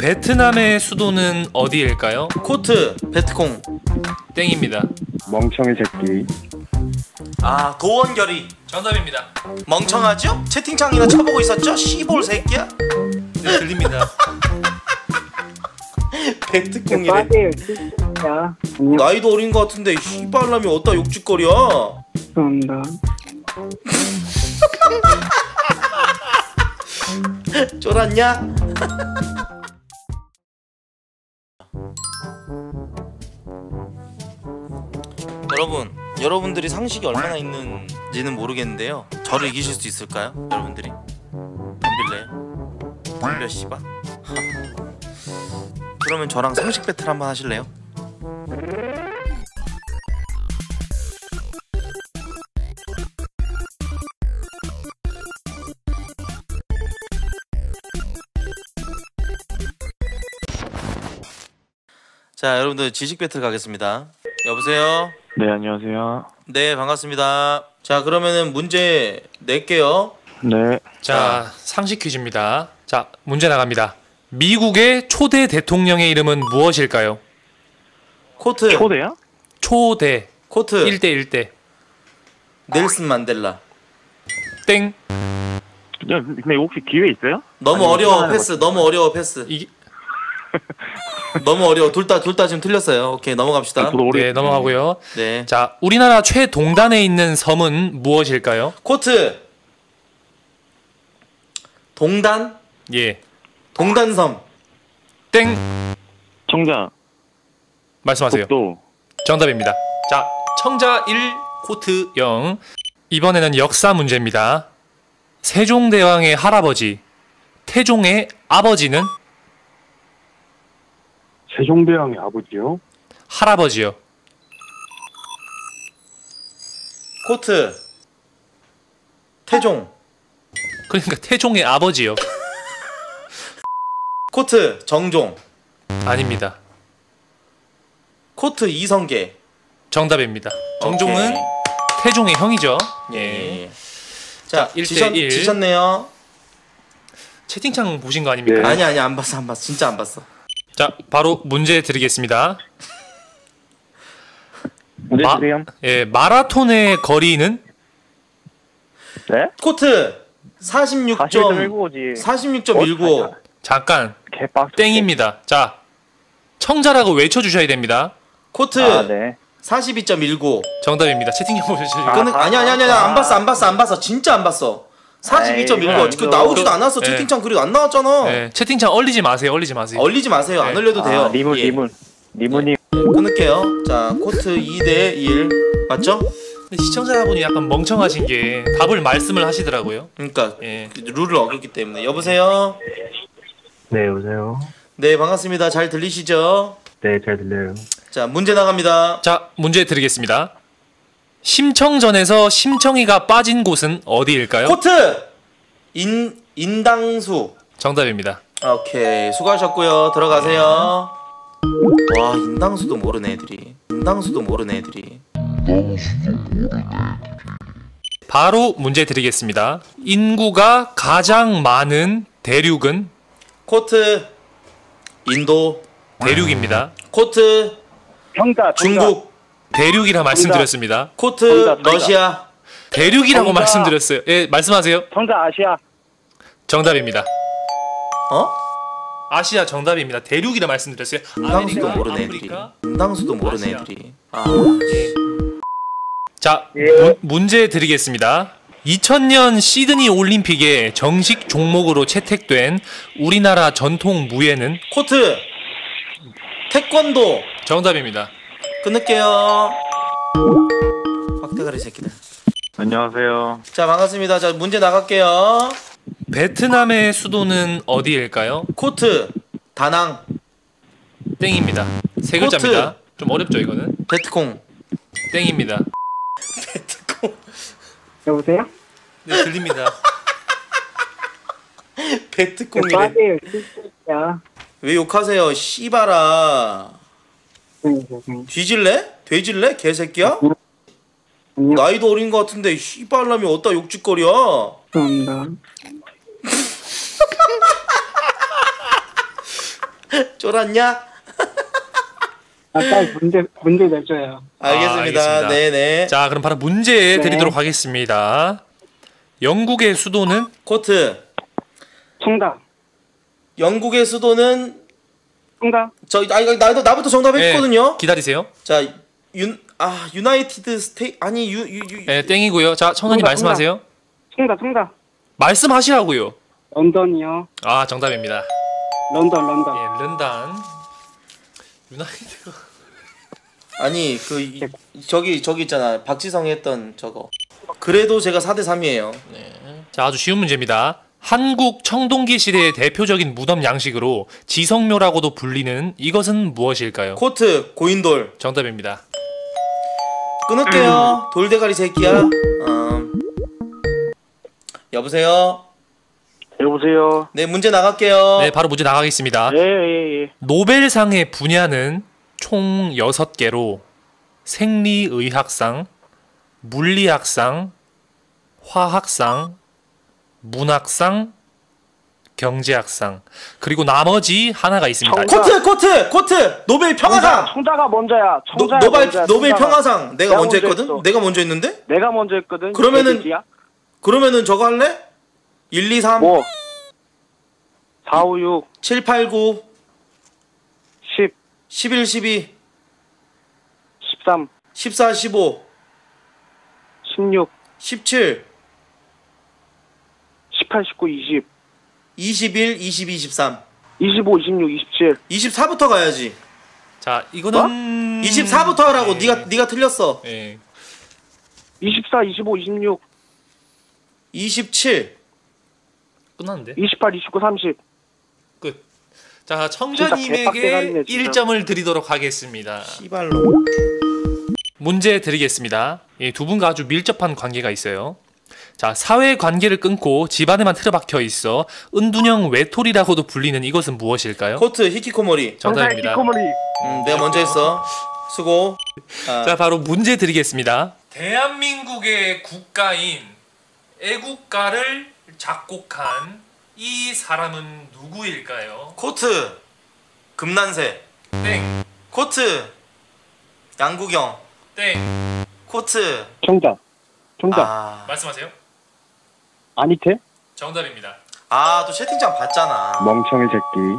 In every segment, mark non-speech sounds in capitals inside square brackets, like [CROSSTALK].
베트남의 수도는 어디일까요? 코트 베트콩 땡입니다. 멍청이 새끼. 아 도원결이 정답입니다. 멍청하죠? 채팅창이나 쳐보고 있었죠? 시볼 새끼야? 네, 들립니다. [LAUGHS] 베트콩이래 진짜 안녕 나이도 어린 것 같은데 씨발람이 어디다 욕짓거리야 죄송합니다 [LAUGHS] 쫄았냐? 여러분, 여러분들이 상식이 얼마나 있는지는 모르겠는데요. 저를 이기실 수 있을까요? 여러분들이 덤빌래요? 덤벼 씨발. 하. [LAUGHS] 그러면 저랑 상식 배틀 한번 하실래요? 자, 여러분들 지식 배틀 가겠습니다. 여보세요? 네 안녕하세요. 네, 반갑습니다. 자, 그러면은 문제 낼게요. 네. 자, 상식 퀴즈입니다. 자, 문제 나갑니다. 미국의 초대 대통령의 이름은 무엇일까요? 코트, 초대야? 초대 코트, 1대 1대 넬슨 만델라. 땡. 야 근데 혹시 기회 있어요? 너무 아니, 어려워 패스. 너무 어려워 패스. 이 너무 어려워. 둘 다 둘 다 지금 틀렸어요. 오케이 넘어갑시다. 오래 네, 넘어가고요. 네. 자, 우리나라 최동단에 있는 섬은 무엇일까요? 코트. 동단, 예. 동단섬. 땡. 청자 말씀하세요. 독도 정답입니다. 자, 청자 1, 코트 0. 이번에는 역사 문제입니다. 세종대왕의 할아버지, 태종의 아버지는 세종대왕의 아버지요? 할아버지요. 코트. 태종. 그러니까 태종의 아버지요. [LAUGHS] 코트. 정종. 아닙니다. 코트 이성계. 정답입니다. 정종은 오케이. 태종의 형이죠. 예. 예. 예. 자, 일대 지셨, 일. 지셨네요. 채팅창 보신 거 아닙니까? 네. 아니 아니 안 봤어 안 봤어 진짜 안 봤어. 자, 바로 문제 드리겠습니다. 문제 마- 주세요. 예, 마라톤의 거리는 네? 코트 46점 41.19지. 46.19 잠깐 개빡. 땡입니다. 자, 청자라고 외쳐 주셔야 됩니다. 코트 아 네. 42.19 정답입니다. 채팅창 보셔주시고. 아, 끄는 아니 아니 아니 아니 안 봤어 안 봤어 안 봤어 진짜 안 봤어 42.19 에이, 그 이거 나오지도 그- 않았어 예. 채팅창 그리고 안 나왔잖아 네, 채팅창 얼리지 마세요. 얼리지 마세요. 얼리지 마세요 안 네. 얼려도 돼요 아, 리문 예. 리문 리문이 끊을게요 자 코트 2대 1 맞죠? 근데 시청자분이 약간 멍청하신 게 답을 말씀을 하시더라고요. 그러니까 예. 룰을 어겼기 때문에 여보세요 네, 여보세요. 네 반갑습니다 잘 들리시죠? 네, 잘 들려요. 자 문제 나갑니다 자, 문제 드리겠습니다. 심청전에서 심청이가 빠진 곳은 어디일까요? 코트! 인 인당수. 정답입니다. 오케이. 수고하셨고요. 들어가세요. 와 인당수도 모르네 애들이. 인당수도 모르네 애들이. 바로 문제 드리겠습니다. 인구가 가장 많은 대륙은? 코트. 인도. 대륙입니다. 코트. 청자 중국 대륙이라 말씀드렸습니다. 코트 정답, 정답. 러시아 대륙이라고 정답. 말씀드렸어요. 예, 말씀하세요. 청자 아시아. 정답입니다. 어? 아시아 정답입니다. 대륙이라 말씀드렸어요. 아메리카, 모르네 애들이 아프리카. 인당수도 모르네 아시아. 애들이 아 자, 예. 문- 문제 드리겠습니다. 2000년 시드니 올림픽에 정식 종목으로 채택된 우리나라 전통 무예는 코트 태권도 정답입니다. 끊을게요 빡대가리 새끼들 안녕하세요. 자 반갑습니다 자 문제 나갈게요 베트남의 수도는 어디일까요? 코트 다낭 땡입니다. 세 코트. 글자입니다. 좀 어렵죠, 이거는? 베트콩 땡입니다. 여보세요 네, 들립니다. [LAUGHS] 베트콩이래 빠세요 진짜 왜 욕하세요 씨발아 뒤질래? 돼질래? 개새끼야? 안녕 나이도 어린 것 같은데 씨발람이 어디다 욕짓거리야 죄송합니다 [LAUGHS] 쫄았냐? 아까 문제 문제 내줘요. 알겠습니다. 알겠습니다. 네네. 자, 그럼 바로 문제 네. 드리도록 하겠습니다. 영국의 수도는 코트. 정답. 영국의 수도는 정답. 저 아, 이거 나 나부터 정답했거든요. 네, 기다리세요. 자, 윤 아, United State 아니 유 유 유. 네, 땡이고요. 자, 청자님 말씀하세요. 정답. 정답. 말씀하시라고요. 런던이요. 아, 정답입니다. 런던 런던. 예, 런던. United. 아니 그 이, 저기 저기 있잖아. 박지성이 했던 저거. 그래도 제가 4대 3이에요. 자, 아주 쉬운 문제입니다. 한국 청동기 시대의 대표적인 무덤 양식으로 지석묘라고도 불리는 이것은 무엇일까요? 코트 고인돌. 정답입니다. 끊을게요. 돌대가리 새끼야. 음. 여보세요. 여보세요. 네 문제 나갈게요. 네, 바로 문제 나가겠습니다. 예, 예, 예. 노벨상의 분야는 총 6개로 생리의학상, 물리학상, 화학상, 문학상, 경제학상, 그리고 나머지 하나가 있습니다. 정- 코트 코트 코트 노벨 평화상. 청자가 먼저야. 노, 청자가 노벨 먼저야, 노벨. 평화상 내가 내가 먼저 했거든. 했어. 내가 먼저 했는데? 내가 먼저 했거든. 그러면은-? 그러면은 저거 할래? 1 2 3 뭐? 4, 5, 6, 7 8 9 10, 11 12 13, 14 15 16, 17 18, 19, 20, 21 22 23 25, 26, 27. 24부터 가야지. 자, 이거는 24부터 하라고. 네. 네가 네가 틀렸어. 예. 24, 25, 26, 27 끝났는데. 28, 29, 30. 끝. 자, 청자님에게 진짜. 1점을 드리도록 하겠습니다. 시발로. 문제 드리겠습니다. 이두 분과 아주 밀접한 관계가 있어요. 자, 사회 관계를 끊고 집안에만 틀어박혀 있어 은둔형 외톨이라고도 불리는 이것은 무엇일까요? 코트 히키코모리. 정답입니다. 키코머리. 음, 내가 먼저 했어. 수고. 아, 자, 바로 문제 드리겠습니다. 대한민국의 국가인 애국가를 작곡한 이 사람은 누구일까요? 코트 금난새. 땡, 코트 양구경. 땡. 코트 정답. 정답. 아, 말씀하세요. 안익태? 정답입니다. 아, 또 채팅창 봤잖아. 멍청이 새끼.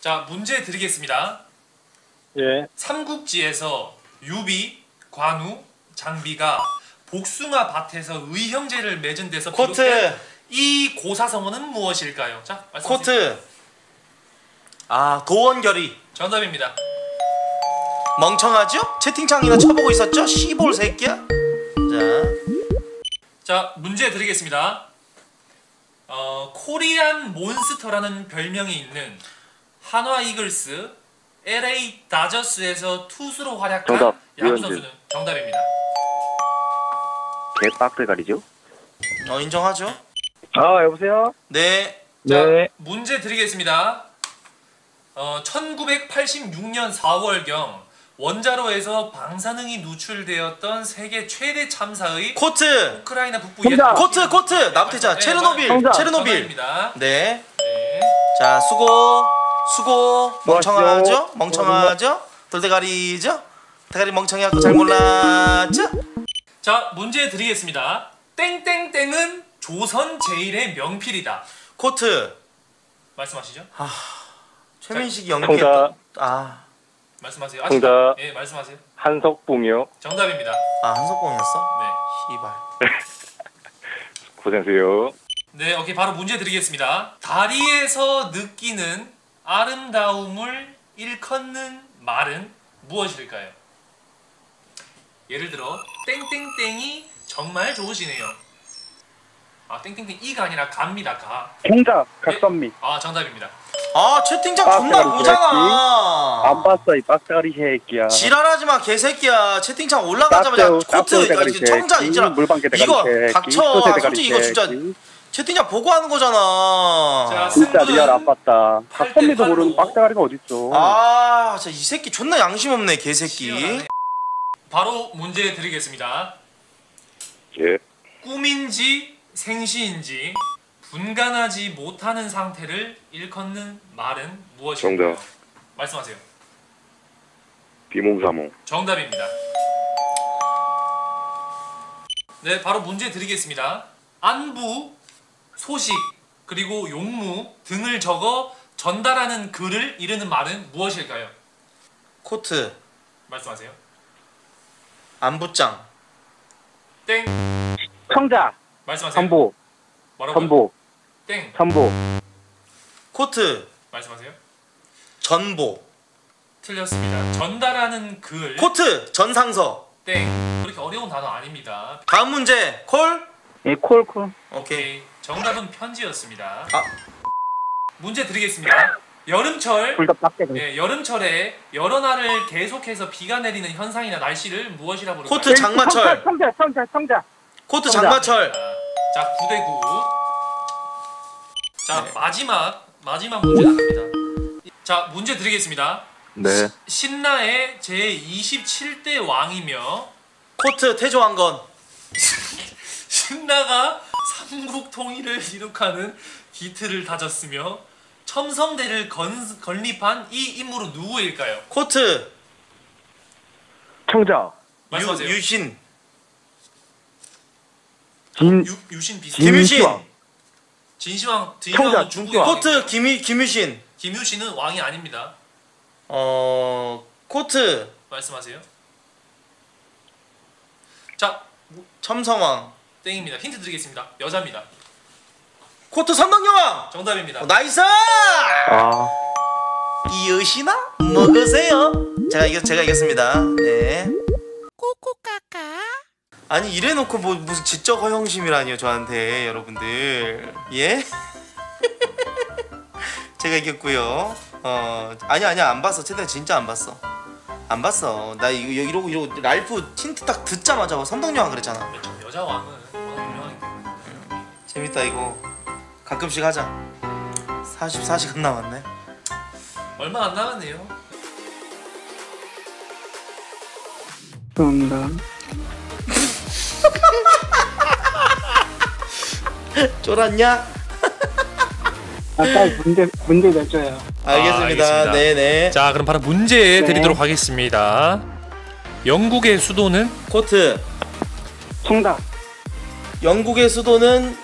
자, 문제 드리겠습니다. 예. 삼국지에서 유비, 관우, 장비가 복숭아 밭에서 의형제를 맺은 데서 비롯된 코트 이 고사성어는 무엇일까요? 자, 말씀하세요. 코트. 아, 도원결의. 정답입니다. 멍청하죠? 채팅창이나 쳐보고 있었죠? 씨발 새끼야? 자, 자, 문제 드리겠습니다. 어, Korean Monster라는 별명이 있는 한화 이글스, LA 다저스에서 투수로 활약한 정답, 야구. 선수는 정답입니다. 개빡대가리죠? 어 인정하죠? 아, 여보세요? 네. 자, 네. 문제 드리겠습니다. 어, 1986년 4월경 원자로에서 방사능이 누출되었던 세계 최대 참사의 코트. 우크라이나 북부 정답. 옛- 코트 코트 나부테자 네, 체르노빌 정답. 체르노빌. 정답입니다. 네. 네. 자 수고 수고 멍청하죠? 멍청하죠? 돌대가리죠? 대가리 멍청해갖고 잘 몰랐죠? 자, 문제 드리겠습니다. 땡땡땡은 조선 제일의 명필이다. 코트 말씀하시죠. 최민식이 연기했던 아, 말씀하세요. 정답. 예, 말씀하세요. 한석봉이요. 정답입니다. 아 한석봉이었어? 네. 씨발 [LAUGHS] 고생하세요. 네, 오케이. 바로 문제 드리겠습니다. 다리에서 느끼는 아름다움을 일컫는 말은 무엇일까요? 예를 들어 땡땡땡이 정말 좋으시네요. 아, 땡땡땡 이가 아니라 갑니다. 가. 정답. 각선미. 아, 정답입니다. 아 채팅창 존나 보잖아 봤어, 이 빡대가리 새끼야. 지랄하지마 개새끼야 채팅창 올라가자마자 코트 청자 새끼, 있잖아 이거 새끼, 닥쳐 솔직히 이거 진짜. 채팅창 보고 하는 거잖아 자, 진짜 real 아팠다. 대 모르는. 빡대가리가 어딨어. 아, 진짜 이 새끼 존나 양심 없네, 개새끼. 시원하네. 바로 문제 드리겠습니다. 예. 꿈인지 생시인지 분간하지 못하는 상태를 일컫는 말은 무엇일까요? 정답. 말씀하세요. 비몽사몽. 정답입니다. 네, 바로 문제 드리겠습니다. 안부, 소식, 그리고 용무 등을 적어 전달하는 글을 이르는 말은 무엇일까요? 코트 말씀하세요. 안부장 땡. 청자. 말씀하세요. 선보. 뭐라고요? 선보. 땡. 선보. 코트 말씀하세요. 전보 틀렸습니다. 전달하는 글. 코트 전상서 땡. 그렇게 어려운 단어 아닙니다. 다음 문제 콜 예, 콜, 콜. 오케이 오케이. 정답은 편지였습니다. 아. 문제 드리겠습니다. 여름철. 예, 여름철에 여러 날을 계속해서 비가 내리는 현상이나 날씨를 무엇이라 부를까요? 코트 장마철 청자, 청자, 청자. 코트 정답. 장마철 자, 9대 9. 자, 네. 마지막 마지막 문제 나갑니다. 자, 문제 드리겠습니다. 네. 신라의 제 27대 왕이며 코트 태조왕건 [LAUGHS] 신라가 삼국 통일을 이룩하는 기틀을 다졌으며 첨성대를 건, 건립한 이 인물은 누구일까요? 코트 청자. 말씀하세요. 유, 유신 진. 유, 유신 비슷. 김유신 진시황. 진시황 진시황. 코트. 김유, 김유신 김유신은 왕이 아닙니다. 어 코트 말씀하세요. 자, 첨성왕 땡입니다. 힌트 드리겠습니다. 여자입니다. 코트 선덕여왕 정답입니다. 어, nice 아. 엿이나 먹으세요 제가 이겼 제가 이겼습니다 네 아니 이래놓고 뭐 무슨 지적 허영심이라니요 저한테 여러분들. 예? [LAUGHS] 제가 이겼고요. 어 아니 아니야 안 봤어. 채팅 진짜 안 봤어. 안 봤어. 나 이거 이러고 이러고 랄프 틴트 딱 듣자마자 선덕여왕 그랬잖아. 여자 왕은 워낙 유명하기 때문에. 재밌다 이거. 가끔씩 하자. 44시간 남았네. 얼마 안 남았네요. 감사합니다. [LAUGHS] 쫄았냐? 아까 문제, 문제 몇 줘요? 알겠습니다. 알겠습니다. 네네. 자, 그럼 바로 문제 네. 드리도록 하겠습니다. 영국의 수도는 코트. 청다. 영국의 수도는